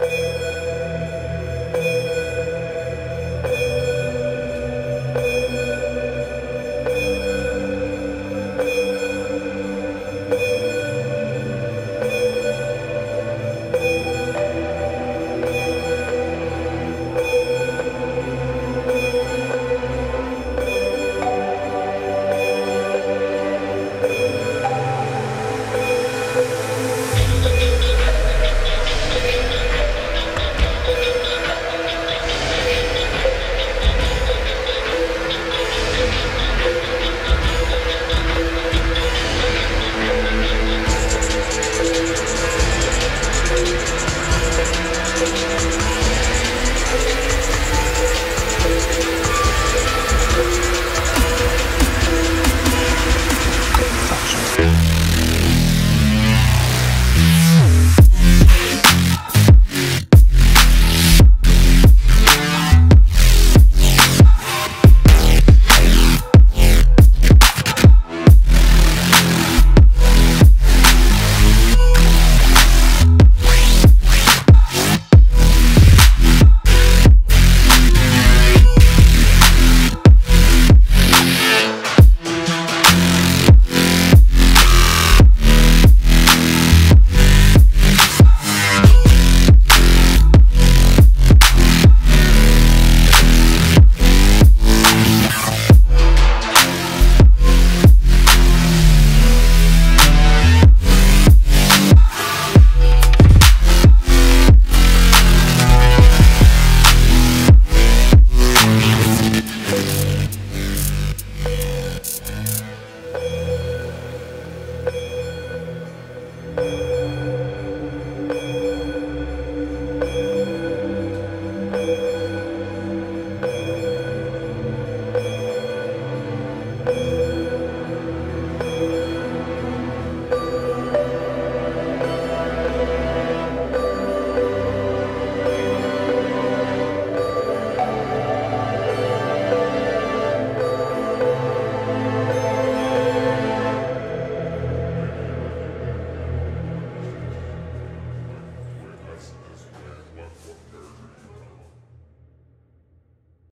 Música